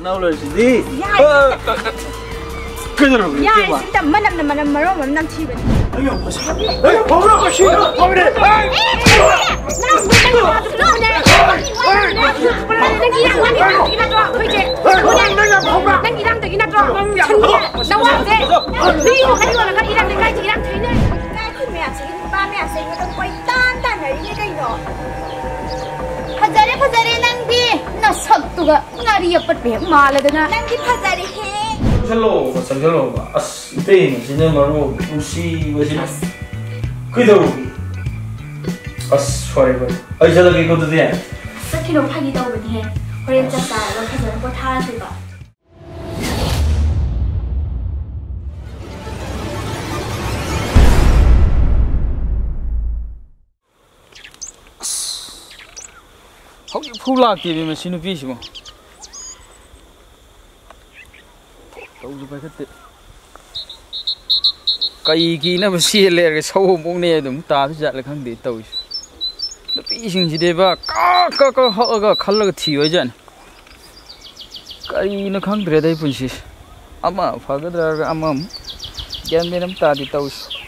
knowledge gì? Cái gì rồi? Dạ, xin tầm mấy năm này mà năm mà nó mà năm chi vậy? Ấy ông có sao? Ấy ông có sao? Ấy ông đi. ꯐꯖꯔꯦ ꯐꯖꯔꯦ ꯅꯪ ꯅꯪꯗꯤ ꯅꯁꯛꯇꯨꯒ ꯉꯥꯔꯤ ꯑꯄꯠꯄ ꯍꯦꯛ ꯃꯥꯜꯂꯗꯅ ꯅꯪꯗꯤ ꯐꯖꯔꯦꯍꯦ ꯆꯪꯁꯜꯂꯛꯑꯣꯕ ꯆꯪꯁꯜꯂꯛꯑꯣꯕ ꯑꯁ ꯏꯇꯩꯅꯁꯤꯅ ꯃꯔꯨ ꯅꯨꯡꯁꯤꯕꯁꯤꯅ ꯀꯩꯗꯧꯔꯨꯒꯦ ꯑꯁ ꯐꯔꯦ ꯐꯔꯦ ꯑꯩ ꯆꯠꯂꯒꯦꯀꯣ ꯑꯗꯨꯗꯤ ꯆꯠꯈꯤꯅꯣ ꯐꯥꯒꯤ ꯇꯧꯕꯅꯤꯍꯦ ꯍꯣꯔꯦꯟ ꯆꯥꯛ ꯆꯥꯔꯒ ꯐꯖꯅ ꯄꯣꯊꯥꯔꯁꯤꯕ ꯐꯨ ꯂꯥꯛꯇꯦꯕ ꯃꯁꯤ ꯅꯨꯄꯤꯁꯤꯕꯣ ꯇꯧꯁꯨ ꯄꯥꯏꯈꯠꯇꯦ ꯀꯩꯒꯤꯅꯕ ꯆꯦꯜꯂꯦꯔꯒ ꯁꯧꯕꯣꯛꯅꯦ ꯑꯗꯨꯝ ꯇꯥꯕ ꯆꯠꯂꯦ ꯈꯪꯗꯦ ꯇꯧꯔꯤꯁꯦ ꯅꯨꯄꯤꯁꯤꯡꯁꯤꯗꯤꯕ ꯀꯛ ꯀꯛ ꯀꯛ ꯍꯛꯑꯒ ꯈꯜꯂꯒ ꯊꯤꯕꯖꯥꯠꯅꯤ ꯀꯔꯤꯅꯣ ꯈꯪꯗ꯭ꯔꯦꯗ ꯑꯩ ꯄꯨꯟꯁꯤꯁꯦ ꯑꯃ ꯐꯒꯗ꯭ꯔꯒ ꯑꯃꯃꯨꯛ ꯒ꯭ꯌꯥꯟ ꯃꯦꯟ ꯑꯃ ꯇꯥꯗꯦ ꯇꯧꯔꯤꯁꯦ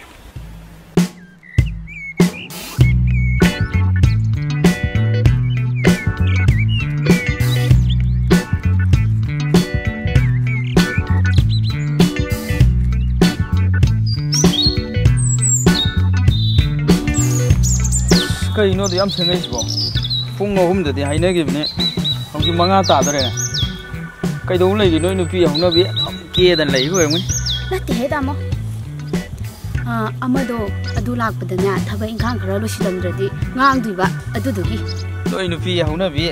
ꯀꯩꯅꯣꯗꯣ ꯌꯥꯝ ꯊꯦꯡꯅꯩꯁꯤꯕꯣ ꯄꯨꯡ ꯑꯍꯨꯝꯗꯗꯤ ꯍꯥꯏꯅꯈꯤꯕꯅꯦ ꯍꯧꯖꯤꯛ ꯃꯉꯥ ꯇꯥꯗꯣꯔꯦ ꯀꯩꯗꯧ ꯂꯩꯒꯦ ꯅꯣꯏ ꯅꯨꯄꯤ ꯍꯧꯅꯕꯤ ꯑꯗꯨꯝ ꯀꯦꯗꯅ ꯂꯩꯕ ꯑꯣꯏꯔꯝꯒꯅꯤ ꯅꯠꯇꯦꯍꯦ ꯇꯥꯃꯣ ꯑꯃꯗꯣ ꯑꯗꯨ ꯂꯥꯛꯄꯗꯅꯦ ꯊꯕꯛ ꯏꯪꯈꯥꯡ ꯈꯔ ꯂꯣꯏꯁꯤꯜꯂꯝꯗ꯭ꯔꯗꯤ ꯉꯥꯡꯗꯣꯏꯕ ꯑꯗꯨꯗꯨꯒꯤ ꯅꯣꯏ ꯅꯨꯄꯤ ꯍꯧꯅꯕꯤ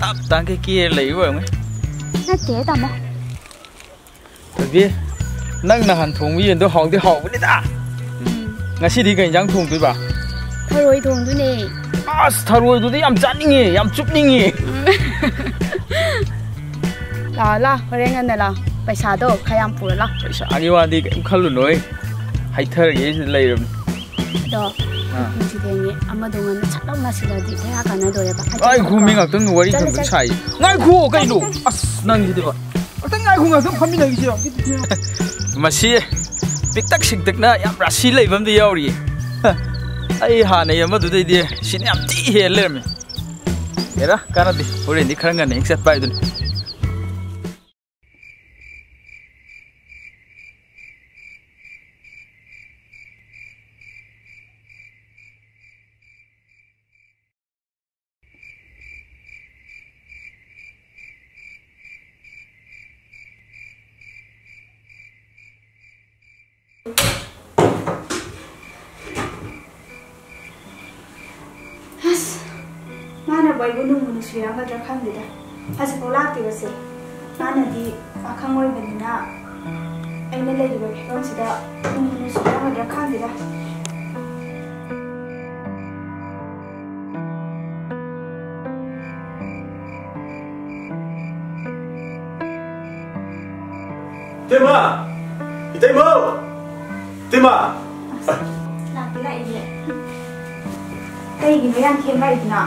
ꯇꯞ ꯇꯥꯡꯈꯩ ꯀꯦꯔ ꯂꯩꯕ ꯑꯣꯏꯔꯝꯒꯅꯤ ꯅꯠꯇꯦꯍꯦ ꯇꯥꯃꯣ ꯊꯕꯤ ꯅꯪ ꯅꯍꯥꯟ ꯊꯣꯡꯕ ꯌꯦꯟꯗꯣ ꯍꯥꯎꯗꯤ ꯍꯥꯎꯕꯅꯤꯗ ꯉꯁꯤꯗꯤ ꯀꯩ ꯏꯟꯖꯥꯡ ꯊꯣꯡꯗꯣꯏꯕ ꯊꯔꯣꯏ ꯊꯣꯡꯗꯣꯏꯅꯦ ꯑꯁ ꯊꯔꯣꯏꯗꯨꯗꯤ ꯌꯥꯝ ꯆꯥꯅꯤꯡꯉꯦ ꯌꯥꯝ ꯆꯨꯞꯅꯤꯡꯉꯦ ꯂꯥꯛꯑꯣ ꯂꯥꯛꯑꯣ ꯍꯣꯔꯦꯟ ꯉꯟꯅ ꯂꯥꯛꯑꯣ ꯄꯩꯁꯥꯗꯣ ꯈꯔ ꯌꯥꯝ ꯄꯨꯔ ꯂꯥꯛꯑꯣ ꯄꯩꯁꯥꯒꯤ ꯋꯥꯗꯤ ꯀꯩꯝ ꯈꯜꯂꯨꯅꯣꯏ ꯍꯩꯊꯔꯒꯦ ꯁꯤꯗ ꯂꯩꯔꯕꯅꯤ ꯑꯗꯣ ꯅꯨꯡꯁꯤ ꯊꯦꯡꯉꯦ ꯑꯃꯗꯣ ꯉꯟꯅ ꯁꯠ ꯂꯥꯎ ꯅꯥꯁꯤꯜꯂꯗꯤ ꯀꯌꯥ ꯀꯥꯟꯅꯗꯣꯔꯦꯕ ꯉꯥꯏꯈꯣ ꯃꯤ ꯉꯥꯛꯇꯪ ꯋꯥꯔꯤ ꯈꯛꯇꯪ ꯁꯥꯏ ꯉꯥꯏꯈꯣ ꯀꯩꯅꯣ ꯑꯁ ꯅꯪꯁꯤꯗꯤꯕ ꯉꯥꯛꯇꯪ ꯉꯥꯏꯈꯣ ꯉꯥꯛꯇꯪ ꯐꯝꯃꯤꯟꯅꯈꯤꯁꯤ ꯃꯁꯤ ꯄꯤꯛꯇꯛ ꯁꯤꯛꯇꯛꯅ ꯌꯥꯝ ꯔꯥꯁꯤ ꯂꯩꯕ ꯑꯝꯗ ꯌꯥꯎꯔꯤꯌꯦ ꯑꯩ ꯍꯥꯟꯅꯩ ꯑꯃꯗꯨꯗꯩꯗꯤ ꯁꯤꯅ ꯌꯥꯝ ꯊꯤ ꯍꯦꯜ ꯂꯩꯔꯝꯃꯦ ꯍꯦꯔꯥ ꯀꯥꯟꯅꯗꯦ ꯍꯣꯔꯦꯟꯗꯤ ꯈꯔ ꯉꯟꯅ ꯍꯦꯛ ꯆꯠꯄ ꯍꯥꯏꯗꯨꯅꯤ ꯍꯥꯟꯅꯗꯤ ꯄꯥꯈꯪ ꯑꯣꯏꯕꯅꯤꯅ ꯑꯩꯅ ꯂꯩꯔꯤꯕ ꯐꯤꯕꯝꯁꯤꯗ ꯅꯨꯡꯕꯨ ꯅꯨꯡꯁꯤꯔꯝꯒꯗ꯭ꯔꯥ ꯈꯪꯗꯦꯗ ꯏꯇꯩꯃ ꯏꯇꯩꯃꯧ ꯏꯇꯩꯃ ꯂꯥꯛꯄꯤ ꯂꯥꯛꯏꯅꯦ ꯀꯩꯒꯤꯅꯣ ꯌꯥꯝ ꯊꯦꯡꯉꯛꯏꯗꯨꯅ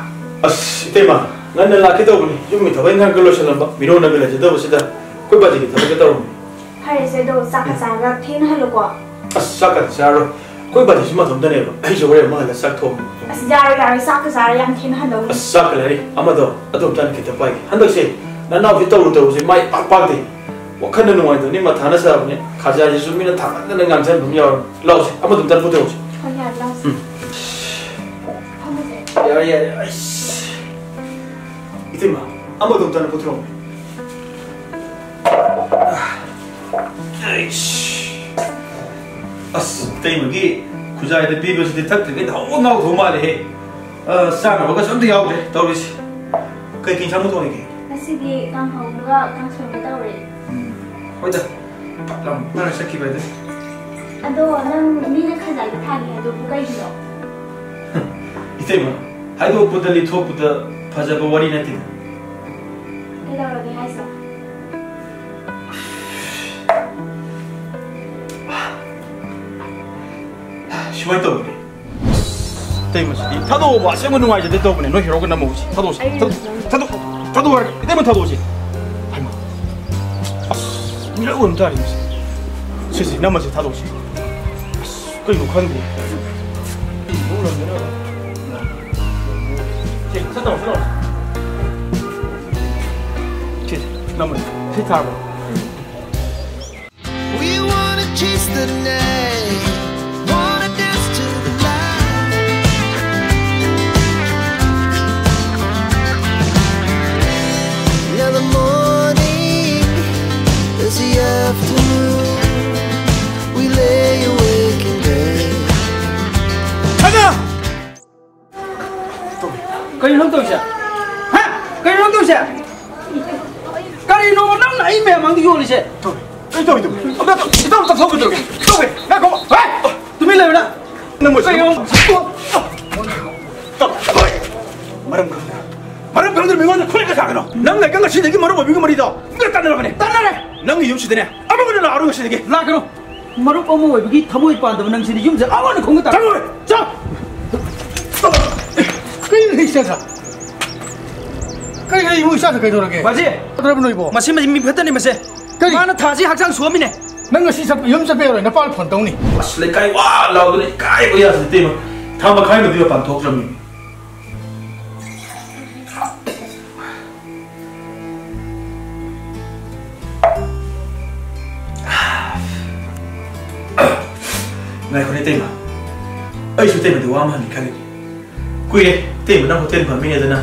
ꯑꯁ ꯏꯇꯩꯃ ꯉꯟꯅ ꯂꯥꯛꯀꯦ ꯇꯧꯕꯅꯤ ꯌꯨꯝꯒꯤ ꯊꯕꯛ ꯏꯪꯈꯥꯡ ꯂꯣꯏꯁꯤꯜꯂꯝꯕ ꯃꯤꯔꯣꯟꯅꯕ ꯂꯩꯖꯗꯕꯁꯤꯗ ꯑꯩꯈꯣꯏ ꯕꯥꯖꯤꯒꯤ ꯊꯕꯛꯀ ꯇꯧꯔꯝꯕꯅꯤ ꯐꯔꯦꯁꯦ ꯑꯗꯣ ꯆꯥꯛꯀ ꯆꯥꯔꯒ ꯊꯦꯡꯅ ꯍꯜꯂꯣꯀꯣ ꯑꯁ ꯆꯥꯛꯀꯗꯤ ꯆꯥꯔꯣꯏ ꯑꯩꯈꯣꯏ ꯕꯥꯖꯤꯁꯨ ꯃꯊꯟꯇꯅꯦꯕ ꯑꯩꯁꯨ ꯍꯣꯔꯦꯟ ꯑꯃꯨꯛ ꯍꯜꯂ ꯆꯥꯛ ꯊꯣꯡꯕ ꯑꯁ ꯌꯥꯔꯣꯏ ꯌꯥꯔꯣꯏ ꯆꯥꯛꯀ ꯆꯥꯔ ꯌꯥꯝ ꯊꯦꯡꯅ ꯍꯜꯂꯧꯅꯤ ꯑꯁ ꯆꯥꯛꯀ ꯂꯩꯔꯤ ꯑꯃꯗꯣ ꯑꯗꯨ ꯑꯝꯇ ꯈꯤꯇ ꯄꯥꯏꯒꯦ ꯍꯟꯗꯛꯁꯦ ꯅꯅꯥꯎꯁꯤ ꯇꯧꯔꯨ ꯇꯧꯔꯨꯁꯦ ꯃꯥꯏ ꯄꯥꯛ ꯄꯥꯛꯇꯦ ꯋꯥꯈꯜꯅ ꯅꯨꯡꯉꯥꯏꯇꯕꯅꯤ ꯃꯊꯥꯅ ꯁꯥꯕꯅꯤ ꯈꯥꯖꯥꯁꯤꯁꯨ ꯃꯤꯅ ꯊꯥꯡꯃꯟꯗꯅ ꯉꯥꯡꯁꯟꯕ ꯑꯃ ꯌꯥꯎꯔꯝ ꯂꯥꯎꯁꯦ ꯑꯃꯗꯣ ꯑꯝꯇ ꯄꯨꯊꯣꯛꯎꯁꯦ ꯍꯣꯏ ꯌꯥꯔꯦ ꯂꯥꯛꯁꯦ ꯐꯝꯃꯁꯦ ꯌꯥꯔꯦ ꯌꯥꯔꯦ ꯑꯩꯁ 이 틈아 아무도 없다는 보트로 에이씨 아스 때문에 구자에도 비벼서 대탁되게 너무너무 도마래 어 싸나 뭐가 좀더 야오래 떠오르지 그 괜찮은 동이게 사실이 난 방구가 당첨이 떠오래 호자 밥랑 나랑 시작해봐야 돼 아도 난 미는 가자 이 타기 아도 뭐가 있어 이때만 하이도 보달리 투어 보다 타도 오지 타도 타도 타도 와라 이때만 타도 오지 할머 이라고 하면 다리 세세 남아서 다 도시 그리고 가는 거 몰라 제 잠깐만 잠깐만 no, no. Chit, number, chit, We wanna chase the night. mang đi vô đi chị thôi Ê, thôi thôi ông ta tao tao tao không được không được nè có ê tụi mình lên nè nằm một giây không 말은 그런다 말은 병들 명언을 크니까 사그러 남내 깡가 시대기 말은 뭐 미국 말이다. 이거 딴 나라 보네. 딴 나라 남이 염시되네. 아무거나 나 아는 것이 되게. 나 그럼 말은 어머 왜 여기 더모 이뻐 한다면 남신이 염세 아무거나 공격다 잠깐만. 자. 그래 이 세상. cái này mua sao cái đồ này bà gì tôi nói bộ mà xem mà mình biết đây mà xem cái mà nó thà gì học sang xuống mình này nó người xin sắp yếm sắp rồi nó phải phản tông này lấy cái quá, lâu rồi cái bây giờ thì tìm tham mà khai được điều phản thuộc rồi mình này không đi tìm à ấy chú tìm mà đủ am hơn thì khai đi đấy, tìm mà đang có tiền của mình là thế nào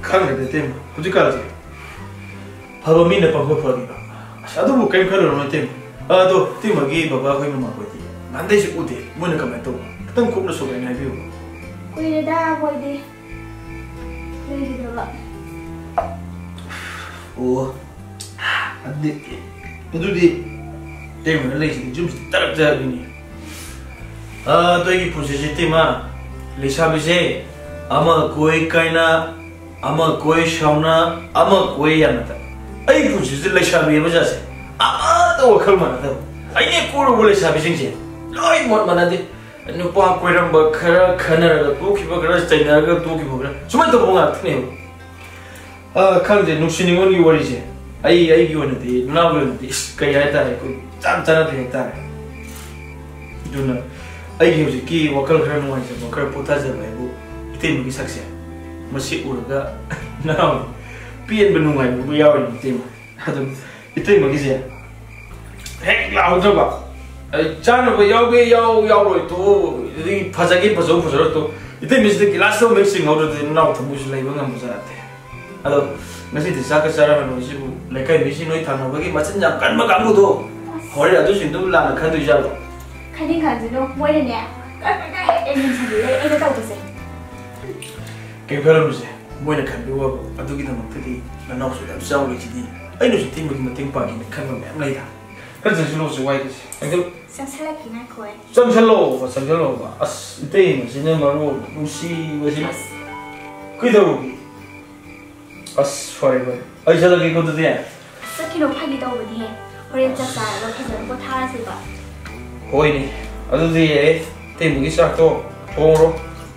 Kan ada tema, kuji kala sih. Haro min apa kau faham tak? Aduh bukan kalau orang tema. Aduh, tu magi bapa kau memang kau ti. Nanti sih udah, mana kau main tu? Kita kau nak suka ni biu. Kau ini dah kau ini. Kau ini dah lah. Oh, adik, itu di tema ni sih, jom kita terjadi ni. Ah, tu lagi proses tema, lihat bisa. ama koi kaina, ama koi shauna, ama koi yanata. Ai kuchi zilla shabi yama jase. Ama to wakal mana to. Ai ne kuru bule shabi singse. Loi mot mana de. Nupa koi ram ba khara khana ra tu ki ba khara chaina ra tu ki ba khara. Sumai to bonga thne. Ah khang de nushi ni ngoni wari je. Ai ai gi wani de. Nuna wani de. Kai ai ta koi. Cham chana de ta. Duna. Ai gi hoji ki wakal khara nuai je. Wakal puta je ba. tin ki sakse masi urga na pien benu ngai bu yaw ni tim adum itai magi se hek lao jo ba chan cái yaw ge yaw yaw roi to ri phaja ge phajo phajo to itai mis de class of mixing out de na to bu lai ba ngam sa te ado ngasi de sa ka sara no si bu le kai mi si noi thang ba ge machin jam kan ma ga bu do hore adu sin du la na khan du ja ba khan ni khan du no mo ne ne 哎，你你，你在干什么？ꯀꯩ ꯈꯜꯂꯝꯁꯦ ꯃꯣꯏꯅ ꯈꯟꯕ ꯋꯥꯕ ꯑꯗꯨꯒꯤꯗꯃꯛꯇꯗꯤ ꯅꯅꯥꯎꯁꯨ ꯌꯥꯝ ꯆꯥꯎꯔꯤꯁꯤꯗꯤ ꯑꯩꯅꯁꯨ ꯇꯤꯡꯕꯒꯤ ꯃꯇꯦꯡ ꯄꯥꯡꯒꯦꯅ ꯈꯟꯕ ꯃꯌꯥꯝ ꯂꯩꯗ ꯈꯔ ꯆꯪꯁꯤꯜꯂꯣꯁꯨ ꯋꯥꯏꯒꯁꯦ ꯆꯪꯁꯤꯜ ꯆꯪꯁꯜꯂꯛꯈꯤ ꯉꯥꯏꯈꯣꯏ ꯆꯪꯁꯤꯜꯂꯣꯕ ꯆꯪꯁꯤꯜꯂꯣꯕ ꯑꯁ ꯏꯇꯩꯃꯁꯤꯅ ꯃꯔꯨ ꯅꯨꯡꯁꯤꯕꯁꯤꯅ ꯀꯩꯗꯧꯔꯒꯦ ꯑꯁ ꯐꯔꯦ ꯐꯔꯦ ꯑꯩ ꯆꯠꯂꯒꯦꯀꯣ ꯑꯗꯨꯗꯤ ꯆꯠꯈꯤꯅꯣ ꯐꯥꯒꯤ ꯇꯧꯕꯅꯤꯍꯦ ꯍꯣꯔꯦꯟ ꯆꯥꯛ ꯆꯥꯔꯒ ꯐꯖꯅ ꯄꯣꯊꯥꯔꯁꯤꯕ ꯍꯣꯏꯅꯦ ꯑꯗꯨꯗꯤ ꯇꯦꯝꯕꯒꯤ ꯆꯥꯛꯇꯣ ꯊꯣꯡꯔꯣ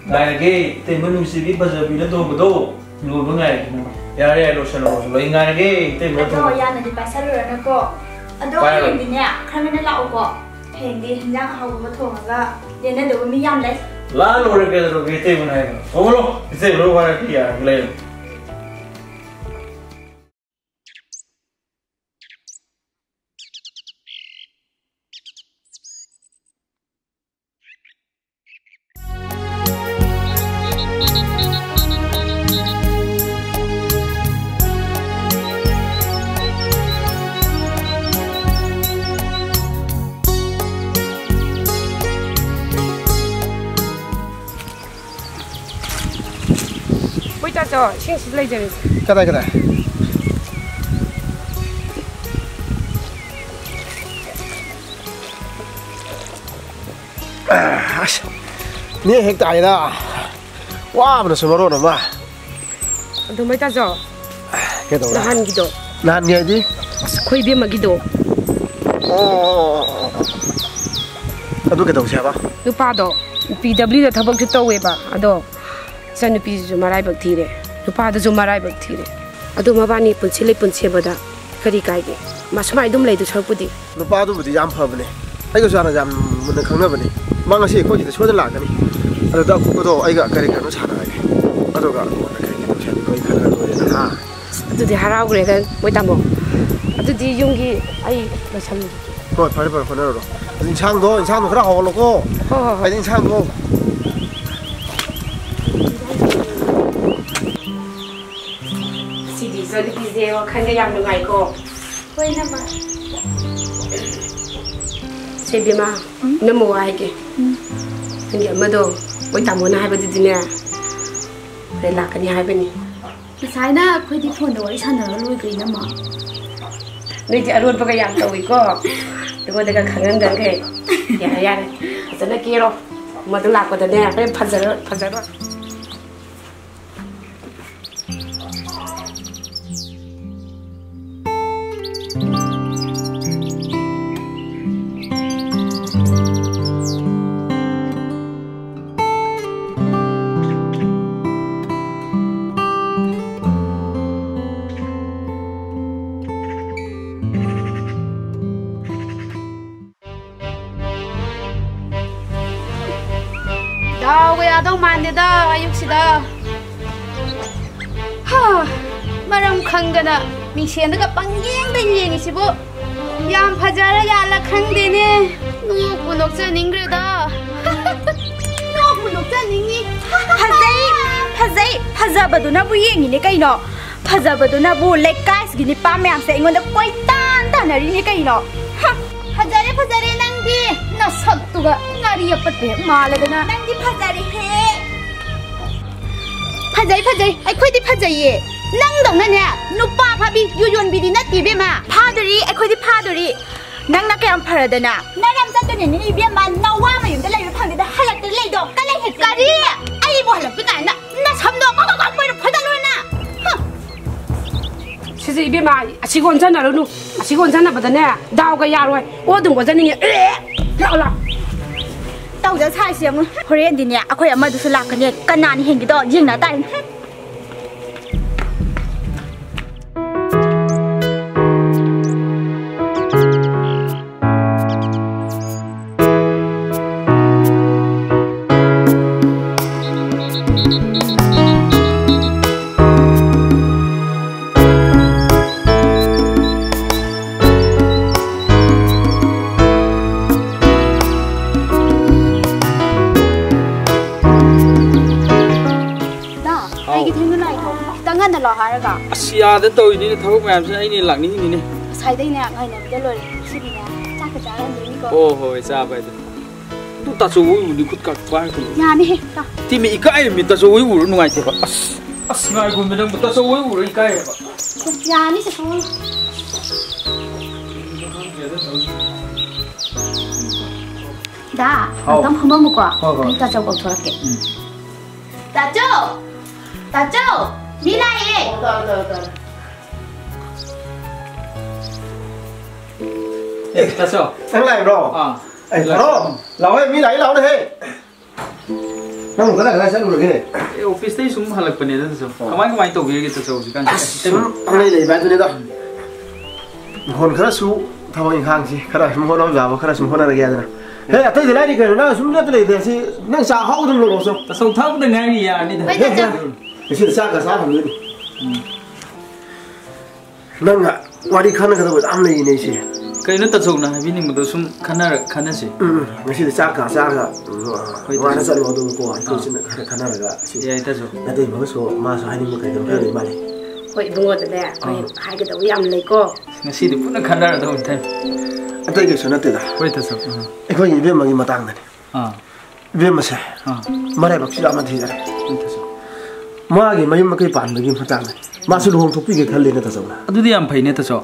나에게 때문에 집이 빠져 비려도 보도 누군가 야래 로션으로 로 인간에게 때문에 또 야는 이 바살로라는 거 아도 인디냐 그러면 나오고 팽디 현장 하고 뭐 통화가 얘네들 왜 미얌래 라로를 그대로 그 때문에 오므로 이제 로바를 피야 그래 저 싱싱 레이저리. 가다 가다. 아씨, 네 핵도 아니다. 와, 무슨 말로 놈아. 너 뭐다죠? 그래도 나한 기도. 나한 기지? 거의 비마 기도. 어. 아도 그래도 시아봐. 누파도. PW도 thập bậc cho tôi bà, đó, sao như bây giờ mà lại bậc thì đấy. ꯅꯨꯄꯥꯗꯨꯁꯨ ꯃꯔꯥꯏꯕꯛ ꯊꯤꯔꯦ ꯑꯗꯣ ꯃꯕꯥꯅꯤ ꯄꯨꯟꯁꯤ ꯂꯩ ꯄꯨꯟꯁꯦꯕꯗ ꯀꯔꯤ ꯀꯥꯏꯒꯦ ꯃꯥ ꯁꯨꯃꯥꯏꯅ ꯑꯗꯨꯝ ꯂꯩꯗꯣ ꯁꯔꯨꯛꯄꯨꯗꯤ ꯅꯨꯄꯥꯗꯨꯕꯨꯗꯤ ꯌꯥꯝ ꯐꯕꯅꯦ ꯑꯩꯒꯁꯨ ꯍꯥꯟꯅ ꯌꯥꯝ ꯃꯨꯟꯅ ꯈꯪꯅꯕꯅꯤ ꯃꯥ ꯉꯁꯤ ꯑꯩꯈꯣꯏ ꯁꯤꯗ ꯁꯣꯏꯗꯅ ꯂꯥꯛꯀꯅꯤ ꯑꯗꯨꯗ ꯑꯀꯨꯞꯄꯗꯣ ꯑꯩꯒ ꯀꯔꯤ ꯀꯔꯤꯅꯣ ꯁꯥꯟꯅꯔꯒꯦ ꯑꯗꯨꯒ ꯀꯣꯟꯅ ꯀꯔꯤ ꯀꯔꯤ ꯇꯧꯁꯦ ꯑꯩꯈꯣꯏ ꯈꯟꯅꯔ ꯂꯣꯏꯔꯦꯗꯅ ꯍꯥ ꯑꯗꯨꯗꯤ ꯍꯔꯥꯎꯈ꯭ꯔꯦꯗ ꯃꯣꯏ ꯇꯥꯃꯣ ꯑꯗꯨꯗꯤ ꯌꯨꯝꯒꯤ ꯑꯩ ꯂꯣꯏꯁꯜꯂꯨꯒꯦ ꯍꯣꯏ ꯐꯔꯦ ꯐꯔꯦ ꯍꯣꯠꯅꯔꯨꯔꯣ ꯑꯗꯨ ꯏꯟꯁꯥꯡꯗꯣ ꯏꯟꯁꯥꯡꯗꯣ ꯈꯔ ꯍꯧꯍꯜꯂꯣꯀꯣ ꯍꯣꯏ ꯍꯣꯏ ꯍꯣꯏ ꯍꯥꯏꯗꯤ ꯏꯟꯁꯥꯡꯗꯣ ꯁꯤꯗꯤ ꯏꯆꯟꯅꯨꯄꯤꯁꯦ ꯋꯥꯈꯜꯒ ꯌꯥꯝ ꯅꯨꯡꯉꯥꯏꯀꯣ ꯍꯣꯏꯅꯃ ꯁꯦ ꯕꯦꯃꯥ ꯅꯝꯃꯨ ꯍꯥꯏꯒꯦ ꯅꯪꯒꯤ ꯑꯃꯗꯣ ꯃꯣꯏ ꯇꯥꯃꯣꯅ ꯍꯥꯏꯕꯗꯨꯗꯤꯅꯦ ꯍꯣꯔꯦꯟ ꯂꯥꯛꯀꯅꯤ ꯍꯥꯏꯕꯅꯤ ꯉꯁꯥꯏꯅ ꯑꯩꯈꯣꯏꯗꯤ ꯐꯣꯟꯗ ꯋꯥꯔꯤ ꯁꯥꯟꯅꯔ ꯂꯣꯏꯈ꯭ꯔꯦ ꯏꯅꯝꯃ ꯅꯣꯏꯗꯤ ꯑꯔꯣꯠꯄꯒ ꯌꯥꯝ ꯇꯧꯏꯀꯣ ꯑꯩꯉꯣꯟꯗꯒ ꯈꯪꯍꯟꯗꯈꯩ ꯌꯥꯔꯦ ꯌꯥꯔꯦ ꯐꯖꯅ ꯀꯦꯔꯣ ꯃꯗꯨ ꯂꯥꯛꯄꯗꯅꯦ ꯍꯣꯔꯦꯟ 가야동 만데다 아육시다 하 마람 칸가나 미시엔드가 빵갱다 이행이시보 얌 파자라 야라 칸데네. 누구 녹자 닝그레다 누구 녹자 닝이? 파자이 파자이 파자바도 나부 이행이네 까이노. 그러니까 파자바도 나부 레카스기니 빠메앙세 이건데 꼬이 딴딴하리니 까이노. 파자레 파자레 낭디. 나 삿두가 나리 옆에 말하거나. 낭디 파자레 해. 파자이 파자이 아이 코디 파자이 낭덩나냐 노빠 밥이 요요비디 나 디베마 파들이 에코디 파들이 낭나게 안 팔아다나 나람 사또는 이베마 나와 마윤데 레이로 팡데다 할락들 레이도 깔래 헷까리 아이 뭐 할락 비가 나나 삼도 꼬꼬꼬 뭐이로 파달로나 시제 이베마 아시고 온잖아 로누 아시고 온잖아 보다네 나오가 야로이 오든 거자는 게 으에 라올라 ꯇꯧꯖ ꯁꯥꯏꯁꯦ ꯑꯃꯨꯛ ꯍꯣꯔꯦꯟꯗꯤꯅꯦ ꯑꯩꯈꯣꯏ ꯑꯃꯗꯨꯁꯨ ꯂꯥꯛꯀꯅꯤ ꯀꯅꯥꯅ ꯍꯦꯟꯒꯤꯗꯣ ꯌꯦꯡꯅ ꯇꯥꯏ ꯌꯥꯗ ꯇꯧꯔꯤꯅꯤꯅꯦ ꯊꯕꯛ ꯃꯌꯥꯝꯁꯦ ꯑꯩꯅ ꯂꯥꯛꯅꯤꯡꯉꯤꯅꯤꯅꯦ ꯉꯁꯥꯏꯗꯩꯅꯦ ꯉꯥꯏꯅꯕꯗ ꯂꯣꯏꯔꯦ ꯁꯤꯗꯤꯅꯦ ꯆꯥꯛꯀ ꯆꯥꯔꯝꯗꯣꯏꯅꯤꯀꯣ ꯍꯣ ꯍꯣꯏ ꯆꯥꯕ ꯍꯥꯏꯗꯣ ꯑꯗꯨ ꯇꯥꯆꯧ ꯍꯣꯏꯕꯨꯗꯤ ꯈꯨꯠ ꯀꯥ ꯄꯥꯏꯔꯛꯀꯅꯨ ꯌꯥꯅꯤꯍꯦ ꯇꯥ ꯇꯤꯃꯤ ꯏꯀꯥꯏꯔꯝꯃꯤ ꯇꯥꯆꯧ ꯍꯣꯏ ꯎꯔ ꯅꯨꯡꯉꯥꯏꯇꯦꯕ ꯑꯁ ꯑꯁ ꯉꯥꯏꯈꯣꯃꯤ ꯅꯪꯕꯨ ꯇꯥꯆꯧ ꯍꯣꯏ ꯎꯔ ꯏꯀꯥꯏꯌꯦꯕ ꯌꯥꯅꯤ ꯆꯠꯊꯣꯛ ꯗꯥ ꯑꯝꯇꯪ ꯐꯝꯃꯝꯃꯨꯀꯣ ꯑꯩ ꯇꯥꯆꯧ ꯀꯧꯊꯣꯔꯛꯀꯦ ꯇꯥꯆꯧ ꯇꯥꯆꯧ ꯃꯤ ꯂꯥꯛꯑꯦ 예, 됐어. 생라이로. 아. 에, 바로 라오에 미 라이 라오네 해. 난 그래 그래 잘 모르게. 에 오피스 때 숨을 할락 뻔해 됐어. 가만 가만 또 위에 있었어. 시간. 술 원래 내 반도네다. 혼 그래 수 타방 인항지. 그래 좀 혼어 잡아. 그래 좀 혼어 내게 하잖아. 에 아때 들라니 그래 나 숨을 때 내지. 난 사하고 좀 놀었어. 나 성타고 내 나이야 아니다. 왜 됐어? 이제 사가 사하면 돼. 응. 난 와리 가는 거다 보다 안 내이네 이제 kayaknya tatsuk na habi ning mudo sum khana khana si ngasi sa ka sa ka wa na sa lo do ko ko sin khana ga si ya ta zo na dei bo so ma so hani mo ka do ka ni ma le koi bungo da da koi hai ka do yam le ko ngasi di puna khana da do ta atai ke so na te da koi ta so e koi be ma ni ma tang na ni ah be ma sa ma re ba ki da ma thi da re ta so ma gi ma yum ma kai pan ba gi ma tang na ma su lu hong thuk pi ge khal le na ta so na adu di am phai ne ta so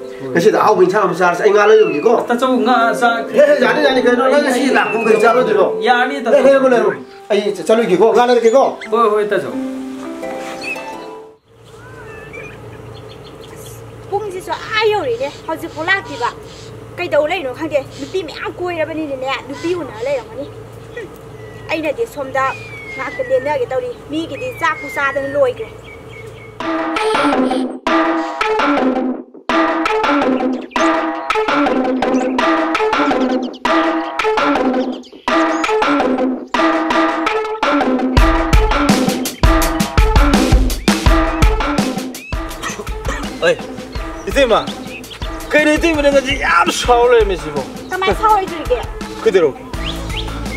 cái gì áo bình sao sao anh nga lấy được gì có? Ta chung nga sao? thế giả đi giả đi cái nó lấy cái gì? Làm cũng bình sao lấy được. Không giả đi ta thế cái con này anh sao lấy gì có nga lấy cái có thôi thôi ta chung bung gì cho ai hiểu đấy đấy họ chỉ có lạc gì vậy cái đầu này nó khác đi được đi mẹ quay ra bên này nè được đi của nó lấy rồi mà đi. Anh này để xóm ra ngã cái đèn này cái tao đi. Mi cái đi ra khu xa tao lôi cái Thank you. 哎，你听嘛，开那队伍那个子呀，都跑来没媳妇。他妈跑来追去。可对喽。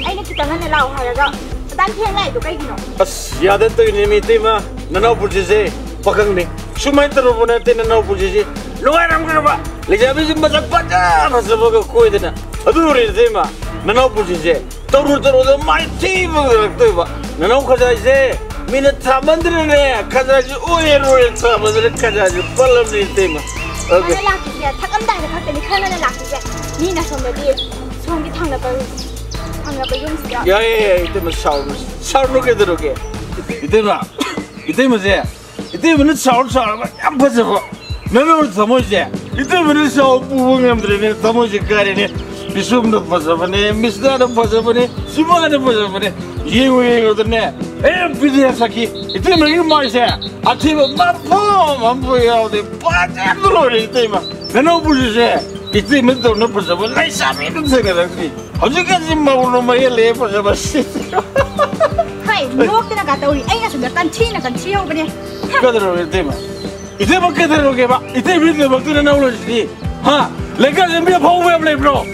哎，你记得吗？那老汉那个，不担心嘞，就该你弄。不，现在退休那没听嘛，那老书记说，不坑你，什么都不奈听那老书记，老人家们个吧，人家毕竟不讲不讲，那什么个亏的呢？ 아두리 제마 나나 부진제 떠르 떠르 마이 테이블 그랬대 봐 나나 가자이제 미나 타만드네 가자지 오예로에 타만드네 가자지 빨람니 테마 오케이 나나 라키야 타감다네 갔더니 카나나 라키야 미나 소메디 송기 탕나 봐 탕나 봐 용스야 야야야 이때마 샤르 샤르게 들어게 이때마 이때마제 이때마는 샤르 샤르 안 빠져 봐 내가 뭘 담아지 이때마는 샤르 부분 남들이 담아지 가리니 bisum da fazer bem, misda da fazer bem, sima da fazer bem, eu e o dene, eu pedi essa aqui, e tem mais um mais é, a tipo, não pô, mas foi ao de, pode é duro e tem mas, não pude ser, e tem mas não não fazer bem, nem sabe não sei nada aqui, a gente quer sim mas não mais ele fazer bem, sim. Hai, bukti nak kata uli, ayah sudah tanci nak kacau punya. Kau terus tema. Itu apa kau terus tema? Itu video bukti nak ulas ni. Ha, lekas ambil apa uli bro?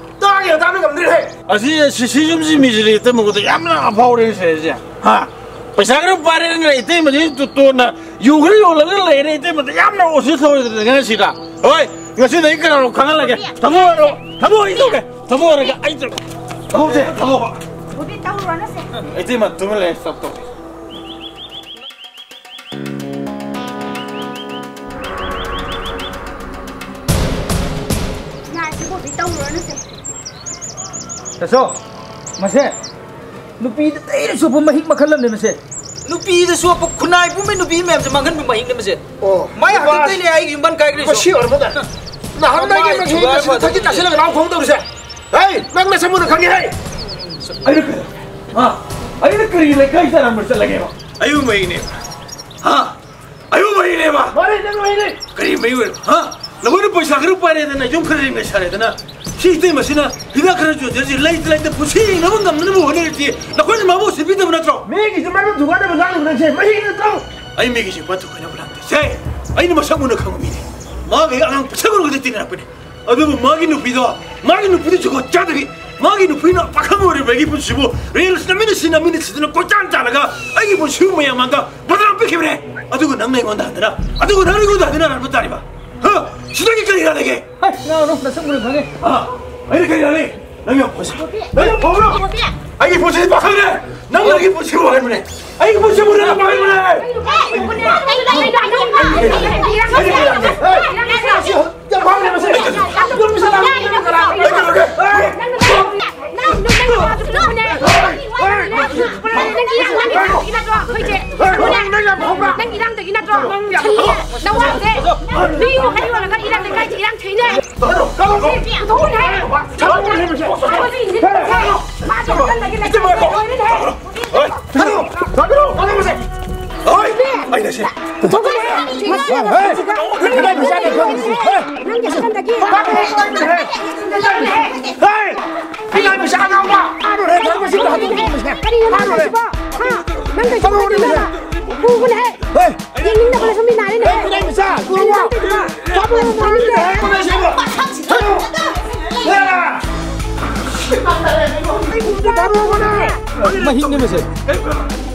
땅이야 땅이 감리를 해. 아 진짜 시시점심 미지리 때 먹어도 얌나 아파 오래셔야 지. 하. पैसाग्र पारेर ꯂꯩꯇꯦ ꯃꯗꯤ ꯇꯣꯟꯅ ꯌꯨꯈ꯭ꯔ ꯌꯣꯜꯂꯒ ꯂꯩꯔꯦ ꯏꯇꯩ ꯃꯗꯤ ꯌꯥꯝꯅ ꯑꯣꯁꯤ ꯊꯧꯔꯤꯗꯅ ꯉꯁꯤꯗ ꯍꯣꯏ ꯉꯁꯤꯗ ꯑꯩ ꯀꯅꯥꯅꯣ ꯈꯪꯍꯜꯂꯒꯦ ꯊꯝꯃꯣ ꯊꯝꯃꯣ ꯑꯩ ꯇꯧꯒꯦ ꯊꯝꯃꯣ ꯍꯥꯏꯔꯒ ꯑꯩ ꯇꯧꯒꯦ ꯊꯝꯃꯣ ꯊꯝꯃꯣ ꯏꯇꯩꯃ ꯇꯨꯃꯤꯟ ꯂꯩ ꯆꯞ ꯇꯧꯒꯦ ꯇꯁꯣ ꯃꯁꯦ ꯅꯨꯄꯤꯗ ꯇꯩꯔ ꯁꯣꯞꯄ ꯃꯍꯤꯛ ꯃꯈꯜ ꯑꯃꯅꯦ ꯃꯁꯦ ꯅꯨꯄꯤꯗ ꯁꯣꯞꯄ ꯈꯨꯟꯅꯥꯏ ꯄꯨꯝꯕꯩ ꯅꯨꯄꯤ ꯃꯌꯥꯝꯁꯦ ꯃꯥꯡꯍꯟꯕ ꯃꯍꯤꯛꯅꯦ ꯃꯁꯦ ꯑꯣ ꯃꯥꯏ ꯍꯥꯛꯇ ꯇꯩꯂꯦ ꯑꯩꯒꯤ ꯌꯨꯝꯕꯟ ꯀꯥꯏꯈ꯭ꯔꯦ ꯃꯁꯤ ꯑꯣꯏꯔꯕꯗ ꯅꯍꯥꯟꯗꯒꯤ ꯃꯁꯤ ꯃꯁꯤ ꯊꯛꯀꯤ ꯇꯥꯁꯤꯜꯂꯒ ꯂꯥꯎ ꯈꯣꯡꯗꯧꯔꯤꯁꯦ ꯍꯩ ꯅꯪꯅ ꯁꯃꯨꯅ ꯈꯪꯉꯤ ꯍꯩ ꯑꯩꯅ ꯀꯔꯤ ꯍꯥ ꯑꯩꯅ ꯀꯔꯤ ꯂꯩꯀꯥꯏ ꯆꯥꯔꯝꯕ ꯆꯠꯂꯒꯦꯕ ꯑꯌꯨ ꯃꯍꯤꯅꯦ ꯍꯥ ꯑꯌꯨ ꯃꯍꯤꯅꯦꯕ ꯃꯥꯅꯦ ꯅꯪ ꯃꯍꯤꯅꯦ ꯀꯔꯤ ꯃꯍꯤ ꯑꯣꯏꯔꯣ ꯍꯥ ꯅꯈꯣꯏꯅ ꯄꯩꯁꯥ ꯈꯔ ꯄꯥꯏꯔꯦꯗꯅ ꯌꯨꯝ ꯈꯔ ꯂꯩꯃꯤꯟꯅ ꯁꯥꯔꯦꯗꯅ sistema sina ida kara jo jer light light po si na bang ngam na mo ne ti na ko ni ma bo se bi da na tro me gi ma na duga da ba na na se ma gi na tro ai me gi se pa to ka na ba na se ai ni ma sa mo na ka mo bi ma gi ang sa ko na ti na pa ne a do ma gi no bi do ma gi no bi jo ja da gi ma gi no bi na pa ka mo re ba gi bu si bo re na na mi ni si na mi ni si na ko jan ja na ga ai gi bu si mo ya ma ga ba da bi ki bre a do ko nang na ngon da na a do ko na ri go da na na ba da ri ba 어? 주둥이까지 일어나게 아이 나 그럼 나 성분을 가게 아 이렇게 일어나게 남이 보시 남이 보라 아 이게 보시 막하네 남 나게 보시고 말문에 아 이게 보시 모르나 말문에 야 방금 내면서 이놈 사람 이놈 사람 đang đang thì đang rồi đâu ăn thế đi một cái là cái đang thì cái chị đang thấy này thú này thú này thú gì thế ba chồng chân là cái này chứ mày bỏ đi thế ơi thằng đâu thằng đâu thằng đâu ơi anh này xem thằng đâu ơi cái này mình ra được không ơi À rồi đấy, thằng có xin là tôi không nói. Mà hình như mà. Gì?